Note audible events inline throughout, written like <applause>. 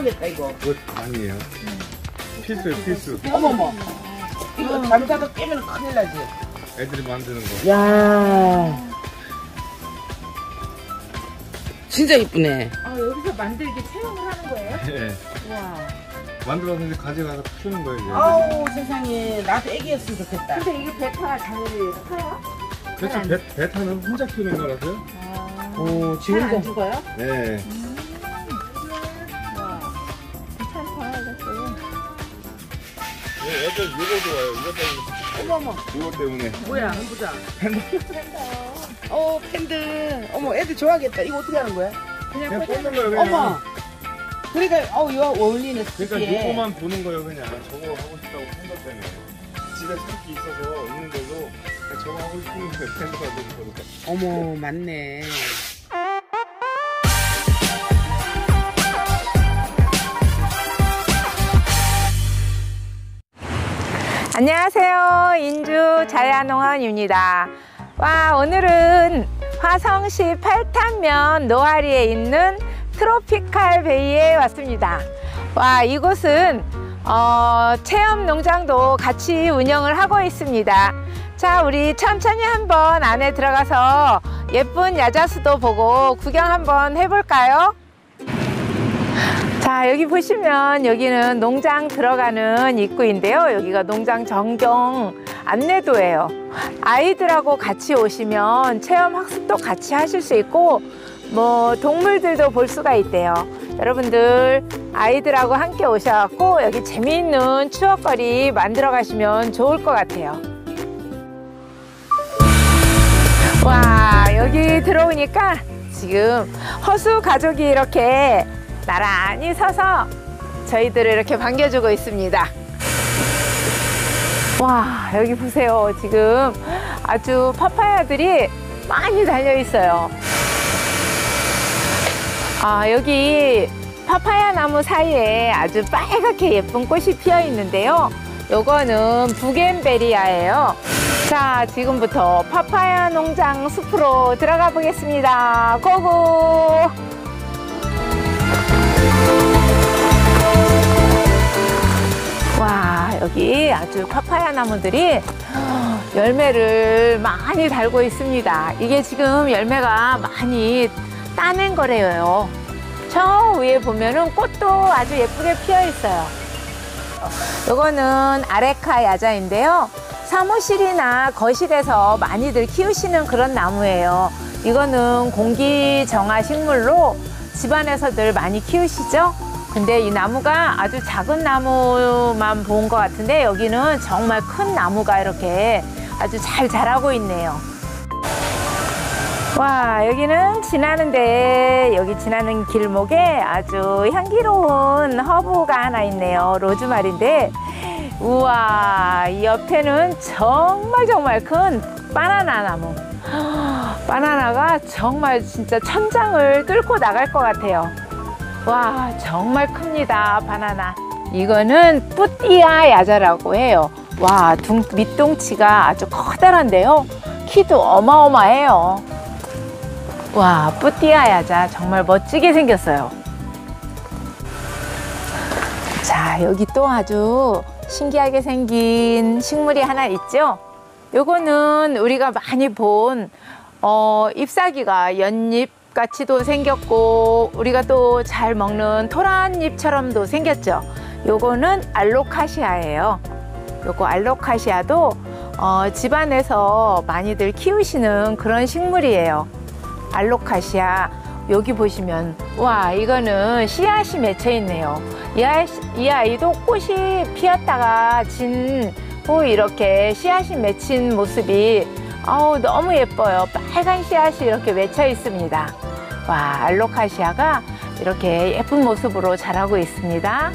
좋아하겠다 이거. 이거 아니에요. 필수예요, 필수. 어머머. 이거 잠자도 깨면 큰일 나지. 애들이 만드는 거. 야. 진짜 이쁘네. 아, 여기서 만들기 체험을 하는 거예요? 예. 와. 만들어서 이제 가져가서 키우는 거예요, 이제. 아우 세상에 나도 애기였으면 좋겠다. 근데 이게 베타 잘 커요? 그렇죠. 배, 베타는 혼자 키우는 거라서요. 아. 오 잘안 지금도 죽어요? 네. 와. 예, 애들 이거 좋아요. 이거 때문에. 어머머 이거 때문에. 뭐야 한번 보자. 어 팬들. 어머 애들 좋아하겠다. 이거 어떻게 하는 거야? 그냥. 뽑는 거예요, 그냥. 어머. 그러니까 어 이거 어울리는 그러니까. 요거만 보는 거예요, 그냥. 저거 하고 싶다고 생각 때문에. 집에 스티키 있어서 있는데도 저거 하고 싶은 거예요, 팬더라도 그러니까. 어머 맞네. 안녕하세요. 인주 자야농원입니다. 와, 오늘은 화성시 팔탄면 노아리에 있는 트로피칼 베이에 왔습니다. 와, 이곳은 어, 체험 농장도 같이 운영을 하고 있습니다. 자, 우리 천천히 한번 안에 들어가서 예쁜 야자수도 보고 구경 한번 해볼까요? 자 여기 보시면 여기는 농장 들어가는 입구인데요. 여기가 농장 전경 안내도예요. 아이들하고 같이 오시면 체험 학습도 같이 하실 수 있고 뭐 동물들도 볼 수가 있대요. 여러분들 아이들하고 함께 오셔갖고 여기 재미있는 추억거리 만들어 가시면 좋을 것 같아요. 와 여기 들어오니까 지금 허수 가족이 이렇게 나란히 서서 저희들을 이렇게 반겨주고 있습니다. 와, 여기 보세요. 지금 아주 파파야들이 많이 달려 있어요. 아, 여기 파파야 나무 사이에 아주 빨갛게 예쁜 꽃이 피어 있는데요. 요거는 부겐베리아예요. 자, 지금부터 파파야 농장 숲으로 들어가 보겠습니다. 고고! 와 여기 아주 파파야 나무들이 열매를 많이 달고 있습니다. 이게 지금 열매가 많이 따낸 거래요. 저 위에 보면은 꽃도 아주 예쁘게 피어 있어요. 이거는 아레카 야자인데요. 사무실이나 거실에서 많이들 키우시는 그런 나무예요. 이거는 공기 정화 식물로 집안에서들 많이 키우시죠 근데 이 나무가 아주 작은 나무만 본 것 같은데 여기는 정말 큰 나무가 이렇게 아주 잘 자라고 있네요. 와 여기는 지나는데 여기 지나는 길목에 아주 향기로운 허브가 하나 있네요. 로즈마리인데 우와 이 옆에는 정말 정말 큰 바나나 나무. <gasps> 바나나가 정말 진짜 천장을 뚫고 나갈 것 같아요. 와 정말 큽니다 바나나. 이거는 뿌띠아 야자라고 해요. 와 둥, 밑동치가 아주 커다란데요. 키도 어마어마해요. 와 뿌띠아 야자 정말 멋지게 생겼어요. 자 여기 또 아주 신기하게 생긴 식물이 하나 있죠? 요거는 우리가 많이 본 어, 잎사귀가 연잎 같이도 생겼고 우리가 또 잘 먹는 토란잎처럼도 생겼죠. 요거는 알로카시아예요. 요거 알로카시아도 어, 집안에서 많이들 키우시는 그런 식물이에요. 알로카시아. 여기 보시면 와 이거는 씨앗이 맺혀 있네요. 이, 아이, 이 아이도 꽃이 피었다가 진 후 이렇게 씨앗이 맺힌 모습이 아우 너무 예뻐요. 빨간 씨앗이 이렇게 맺혀 있습니다 와 알로카시아가 이렇게 예쁜 모습으로 자라고 있습니다.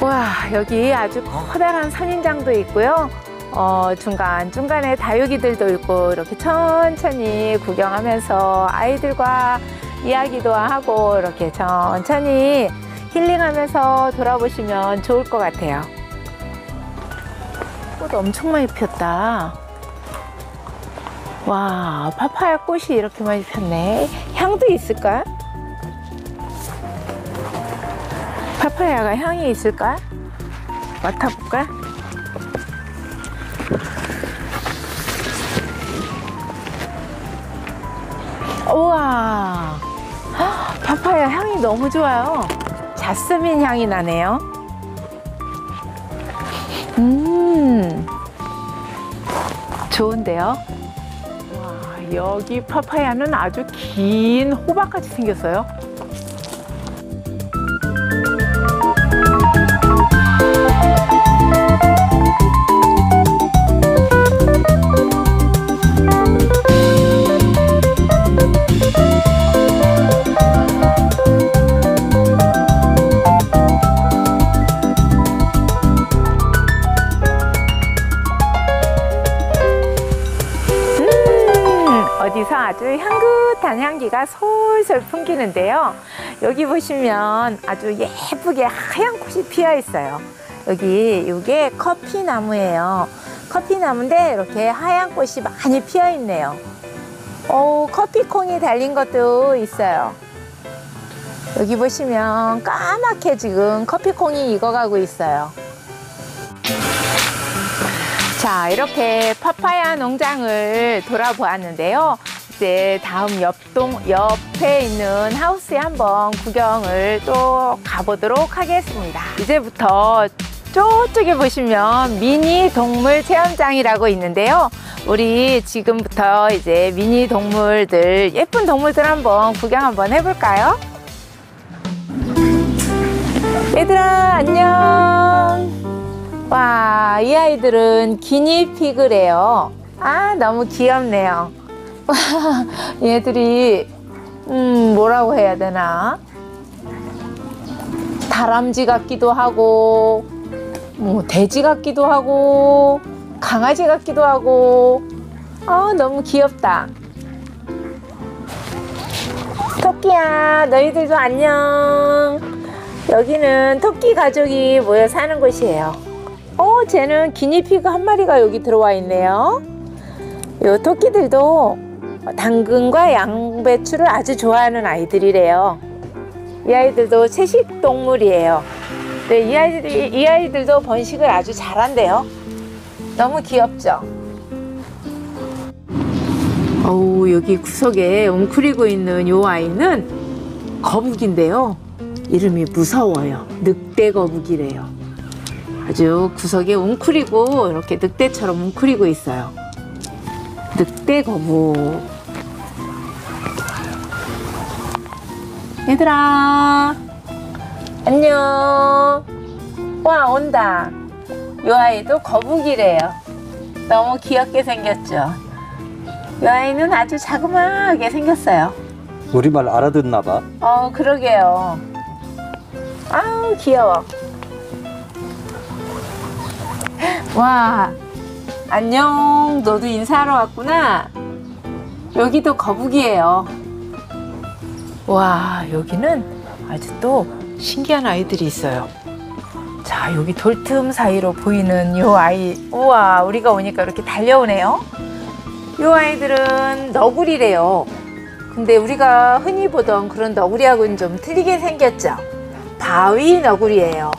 와 여기 아주 커다란 선인장도 있고요. 어, 중간중간에 다육이들도 있고 이렇게 천천히 구경하면서 아이들과 이야기도 하고 이렇게 천천히 힐링하면서 돌아보시면 좋을 것 같아요. 꽃 엄청 많이 피었다 와 파파야 꽃이 이렇게 많이 폈네 향도 있을까? 파파야가 향이 있을까? 맡아볼까? 우와 헉, 파파야 향이 너무 좋아요 자스민 향이 나네요 음 좋은데요 와 여기 파파야는 아주 긴 호박같이 생겼어요 풍기는데요. 여기 보시면 아주 예쁘게 하얀 꽃이 피어 있어요. 여기 이게 커피 나무예요. 커피 나무인데 이렇게 하얀 꽃이 많이 피어 있네요. 오, 커피콩이 달린 것도 있어요. 여기 보시면 까맣게 지금 커피콩이 익어가고 있어요. 자, 이렇게 파파야 농장을 돌아보았는데요. 이제 다음 옆동, 옆에 있는 하우스에 한번 구경을 또 가보도록 하겠습니다. 이제부터 저쪽에 보시면 미니 동물 체험장이라고 있는데요. 우리 지금부터 이제 미니 동물들, 예쁜 동물들 한번 구경 한번 해볼까요? 얘들아, 안녕. 와, 이 아이들은 기니피그래요. 아, 너무 귀엽네요. 와, <laughs> 얘들이, 음, 뭐라고 해야 되나? 다람쥐 같기도 하고, 뭐, 돼지 같기도 하고, 강아지 같기도 하고, 아, 너무 귀엽다. 토끼야, 너희들도 안녕. 여기는 토끼 가족이 모여 사는 곳이에요. 어, 쟤는 기니피그 한 마리가 여기 들어와 있네요. 요 토끼들도 당근과 양배추를 아주 좋아하는 아이들이래요. 이 아이들도 채식 동물이에요. 네, 이 아이들이 이 아이들도 번식을 아주 잘한대요. 너무 귀엽죠? 어우, 여기 구석에 웅크리고 있는 요 아이는 거북인데요. 이름이 무서워요. 늑대 거북이래요. 아주 구석에 웅크리고 이렇게 늑대처럼 웅크리고 있어요. 늑대 거북. 얘들아, 안녕. 와, 온다. 요 아이도 거북이래요. 너무 귀엽게 생겼죠? 요 아이는 아주 자그마하게 생겼어요. 우리말 알아듣나 봐. 어, 그러게요. 아우, 귀여워. 와, 안녕. 너도 인사하러 왔구나. 여기도 거북이에요. 와, 여기는 아주 또 신기한 아이들이 있어요. 자, 여기 돌틈 사이로 보이는 요 아이. 우와, 우리가 오니까 이렇게 달려오네요. 요 아이들은 너구리래요. 근데 우리가 흔히 보던 그런 너구리하고는 좀 틀리게 생겼죠. 바위 너구리예요.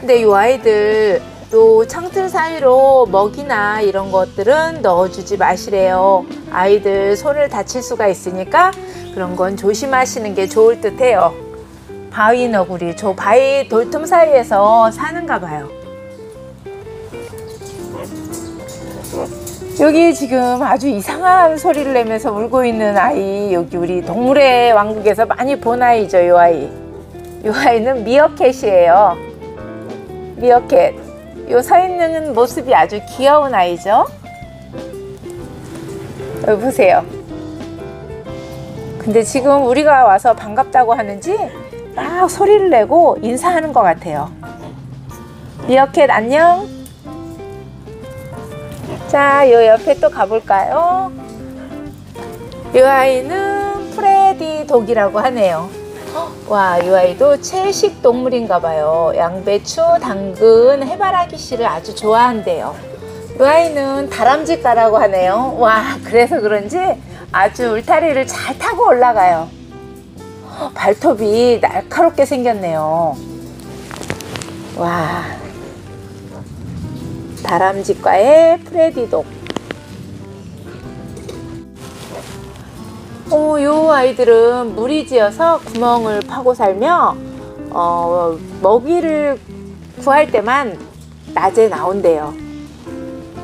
근데 이 아이들 요 창틀 사이로 먹이나 이런 것들은 넣어주지 마시래요. 아이들 손을 다칠 수가 있으니까 그런 건 조심하시는 게 좋을 듯 해요. 바위 너구리, 저 바위 돌틈 사이에서 사는가 봐요. 여기 지금 아주 이상한 소리를 내면서 울고 있는 아이 여기 우리 동물의 왕국에서 많이 본 아이죠 이 아이 이 아이는 미어캣이에요 미어캣 요서 있는 모습이 아주 귀여운 아이죠 보세요 근데 지금 우리가 와서 반갑다고 하는지 막 소리를 내고 인사하는 것 같아요 미어캣 안녕 자, 요 옆에 또 가볼까요? 이 아이는 프레디 독이라고 하네요. 와, 이 아이도 채식 동물인가 봐요. 양배추, 당근, 해바라기 씨를 아주 좋아한대요. 이 아이는 다람쥐가라고 하네요. 와, 그래서 그런지 아주 울타리를 잘 타고 올라가요. 발톱이 날카롭게 생겼네요. 와. 다람쥐과의 프레디독. 어, 요 아이들은 무리지어서 구멍을 파고 살며 어, 먹이를 구할 때만 낮에 나온대요.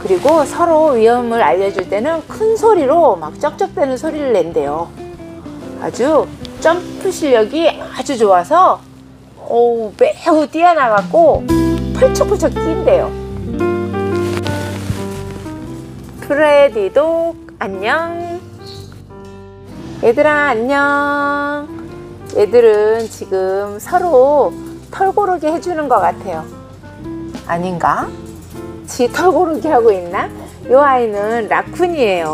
그리고 서로 위험을 알려줄 때는 큰 소리로 막 쩍쩍대는 소리를 낸대요. 아주 점프 실력이 아주 좋아서 오, 매우 뛰어나갖고 펄쩍펄쩍 뛴대요. 프레디도 안녕. 얘들아 안녕. 얘들은 지금 서로 털 고르기 해주는 것 같아요. 아닌가? 지 털 고르기 하고 있나? 요 아이는 라쿤이에요.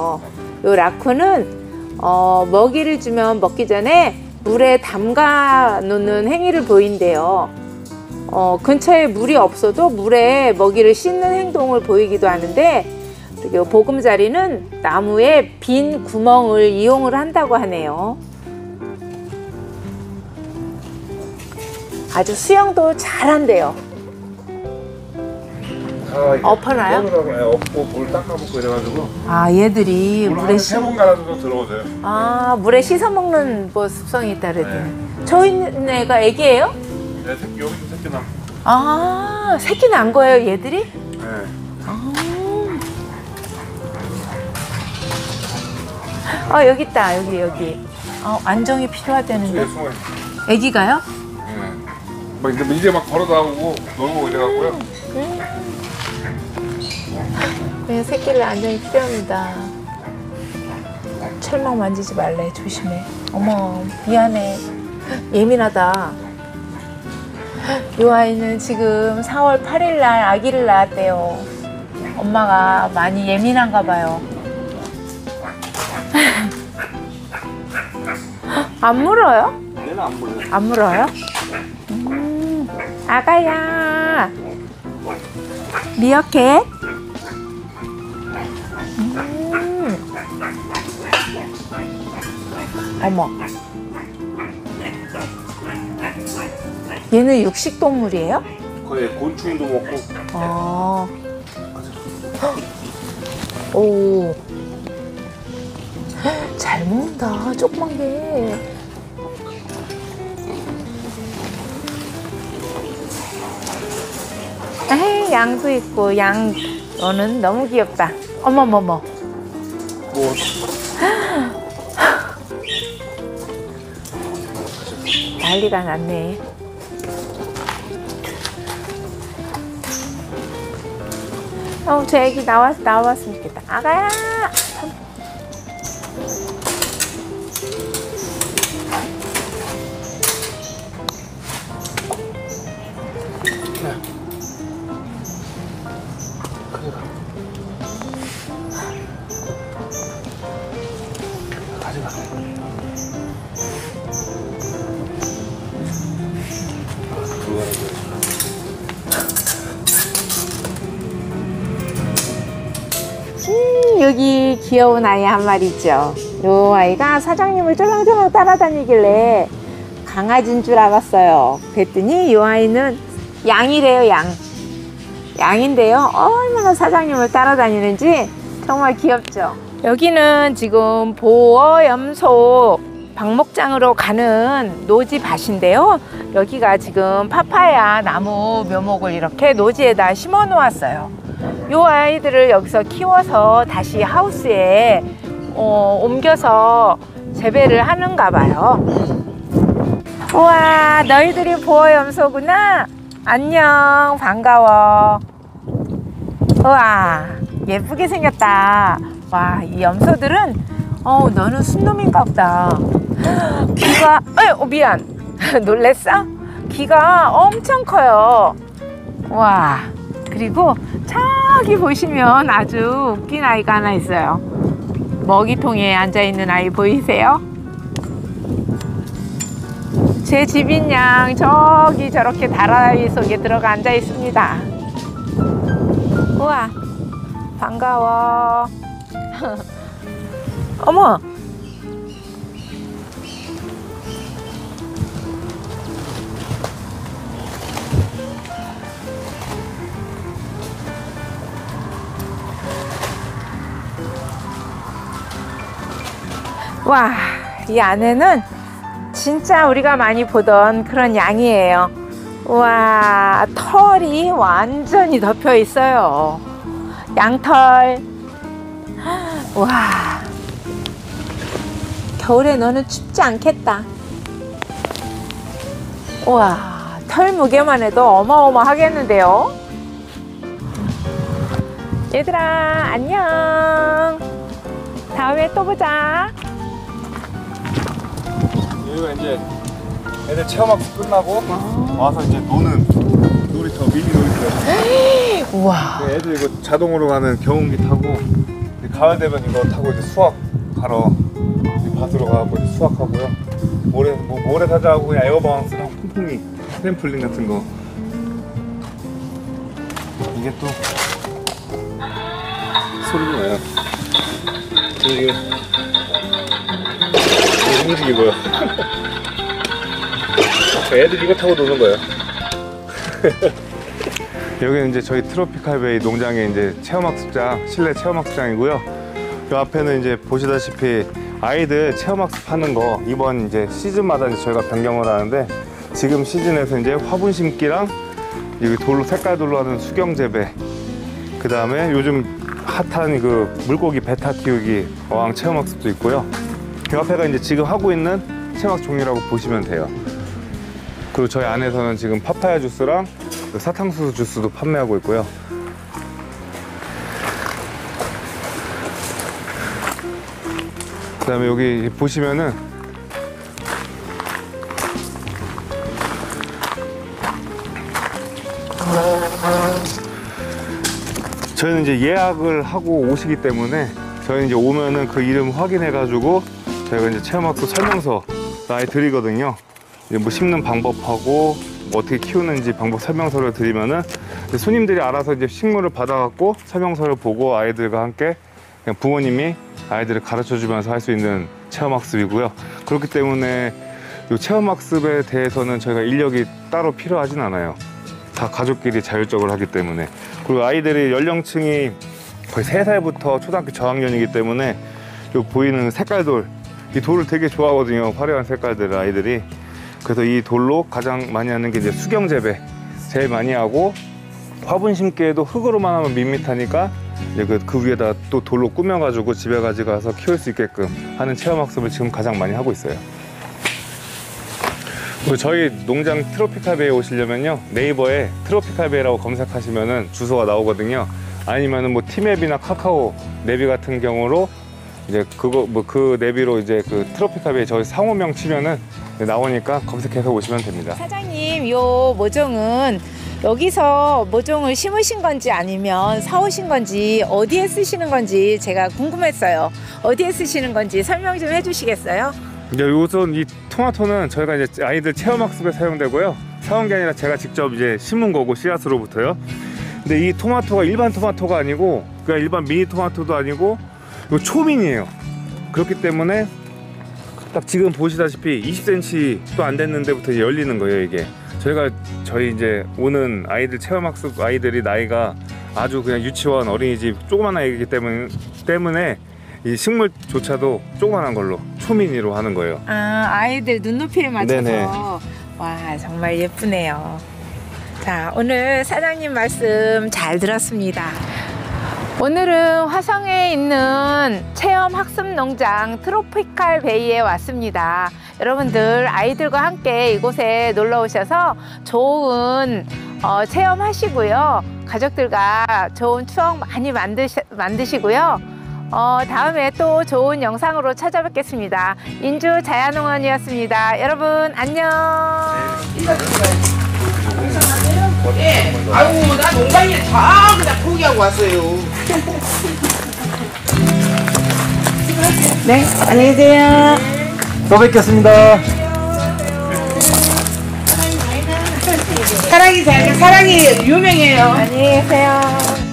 요 라쿤은 어, 먹이를 주면 먹기 전에 물에 담가 놓는 행위를 보인대요. 어, 근처에 물이 없어도 물에 먹이를 씻는 행동을 보이기도 하는데 그리고 보금자리는 나무에 빈 구멍을 이용을 한다고 하네요. 아주 수영도 잘한대요. 아, 이게 엎어놔요? 예, 엎고 물 닦아먹고 이래가지고 아 얘들이 물 물에 세번 갈아줘서 들어오세요. 아 물에 씻어 먹는 뭐 습성이 있다 그랬더니 네. 저 있는 애가 애기예요? 네, 새끼 여기 새끼 남. 아 새끼 난 거예요 얘들이? 네. 아 여기 있다. 여기 여기. 어, 안정이 필요하다는데. 뒤에 숨어. 애기가요? 네. 막 이제 이제 막 걸어 나오고 놀고 이래갖고요. 그냥 새끼를 안정이 필요합니다. 철망 만지지 말래 조심해. 어머 미안해. 예민하다. 이 아이는 지금 4월 8일 날 아기를 낳았대요. 엄마가 많이 예민한가 봐요 안 물어요? 얘는 안 물어요. 안 물어요? 음, 아가야. 미어캣. 음. 어머. 얘는 육식 동물이에요? 거의 곤충도 먹고 어. 오. 잘 먹는다. 조그만 게. 에이, 양도 있고, 양, 너는 너무 귀엽다. 어머머머. 뭐 <gasps> 난리가 났네. 어, 저 애기 나왔, 나왔으면 좋겠다. 아가야! 귀여운 아이 한 마리 있죠. 요 아이가 사장님을 쫄랑쫄랑 따라다니길래 강아지인 줄 알았어요. 그랬더니 요 아이는 양이래요, 양. 양인데요. 얼마나 사장님을 따라다니는지 정말 귀엽죠. 여기는 지금 보어염소 방목장으로 가는 노지 밭인데요. 여기가 지금 파파야 나무 묘목을 이렇게 노지에다 심어 놓았어요. 요 아이들을 여기서 키워서 다시 하우스에 어, 옮겨서 재배를 하는가 봐요. 우와, 너희들이 보어염소구나. 안녕, 반가워. 우와, 예쁘게 생겼다. 와, 이 염소들은, 어, 너는 순놈인가 보다. <gasps> 귀가, 어, 미안. <laughs> 놀랬어? 귀가 엄청 커요. 와, 그리고 저기 보시면 아주 웃긴 아이가 하나 있어요. 먹이통에 앉아 있는 아이 보이세요? 제 집인 양 저기 저렇게 다라이 속에 들어가 앉아 있습니다. 우와, 반가워. <laughs> 어머, 와, 이 안에는 진짜 우리가 많이 보던 그런 양이에요. 와, 털이 완전히 덮여 있어요. 양털. <gasps> 와. 겨울에 너는 춥지 않겠다. 와, 털 무게만 해도 어마어마하겠는데요? 얘들아, 안녕. 다음에 또 보자. 여기가 이제 애들 체험학습 끝나고 와서 이제 노는 놀이터 미니 놀이터. <gasps> 우와. 네, 애들 이거 자동으로 가는 경운기 타고 이제 가을 되면 이거 타고 이제 수확 가러 이제 밭으로 가고 이제 수확하고요. 모래 뭐 모래사장하고 그냥 에어바운스랑 퐁퐁이 트램플린 같은 거. 이게 또 소리가 나요. 이게 이게 움직이고요. 애들 이거 타고 노는 거예요. <laughs> 여기는 이제 저희 트로피칼베이 농장의 이제 체험학습장, 실내 체험학습장이고요. 이 앞에는 이제 보시다시피 아이들 체험학습 하는 거 이번 이제 시즌마다 이제 저희가 변경을 하는데 지금 시즌에서 이제 화분 심기랑 여기 돌로 색깔 돌로 하는 수경 재배 그 다음에 요즘 핫한 그 물고기 베타 키우기 어항 체험학습도 있고요. 그 앞에가 이제 지금 하고 있는 체험학 종류라고 보시면 돼요. 그리고 저희 안에서는 지금 파파야 주스랑 그 사탕수수 주스도 판매하고 있고요. 그 다음에 여기 보시면은 저희는 이제 예약을 하고 오시기 때문에 저희는 이제 오면은 그 이름 확인해 가지고 저희가 이제 체험학교 설명서 아예 드리거든요. 이제 뭐 심는 방법하고 뭐 어떻게 키우는지 방법 설명서를 드리면은 손님들이 알아서 이제 식물을 받아갖고 설명서를 보고 아이들과 함께 그냥 부모님이 아이들을 가르쳐 주면서 할 수 있는 체험학습이고요. 그렇기 때문에 이 체험학습에 대해서는 저희가 인력이 따로 필요하진 않아요. 다 가족끼리 자율적으로 하기 때문에 그리고 아이들이 연령층이 거의 세살부터 초등학교 저학년이기 때문에 요 보이는 색깔돌 이 돌을 되게 좋아하거든요 화려한 색깔들 아이들이 그래서 이 돌로 가장 많이 하는 게 이제 수경 재배 제일 많이 하고 화분 심기에도 흙으로만 하면 밋밋하니까 이제 그, 그 위에다 또 돌로 꾸며가지고 집에 가져가서 키울 수 있게끔 하는 체험학습을 지금 가장 많이 하고 있어요. 저희 농장 트로피칼베이에 오시려면요 네이버에 트로피칼베이라고 검색하시면은 주소가 나오거든요. 아니면은 뭐 티맵이나 카카오 내비 같은 경우로 이제 그거 뭐 그 내비로 이제 그 트로피칼베이 저희 상호명 치면은 나오니까 검색해서 오시면 됩니다. 사장님, 요 모종은 여기서 모종을 심으신 건지 아니면 사오신 건지 어디에 쓰시는 건지 제가 궁금했어요. 어디에 쓰시는 건지 설명 좀 해주시겠어요? 이제 우선 이 토마토는 저희가 이제 아이들 체험학습에 사용되고요. 사온 게 아니라 제가 직접 이제 심은 거고 씨앗으로부터요. 근데 이 토마토가 일반 토마토가 아니고 그냥 일반 미니 토마토도 아니고 이거 초민이에요. 그렇기 때문에 딱 지금 보시다시피 20cm도 안 됐는데부터 열리는 거예요 이게. 저희가 저희 이제 오는 아이들 체험학습 아이들이 나이가 아주 그냥 유치원 어린이집 조그만 아이기 때문에 때문에 이 식물조차도 조그만한 걸로 초미니로 하는 거예요. 아, 아이들 눈높이를 맞춰서. 네네. 와, 정말 예쁘네요. 자, 오늘 사장님 말씀 잘 들었습니다. 오늘은 화성에 있는 체험 학습 농장 트로피칼 베이에 왔습니다. 여러분들 아이들과 함께 이곳에 놀러 오셔서 좋은 어, 체험하시고요. 가족들과 좋은 추억 많이 만드시, 만드시고요. 어, 다음에 또 좋은 영상으로 찾아뵙겠습니다. 인주 자연농원이었습니다. 여러분 안녕. 예. 아유, 나 농장일 다 그냥 포기하고 왔어요. 네, 안녕히 계세요. 또 뵙겠습니다. 사랑이 잘, 사랑이 유명해요. 안녕히 계세요.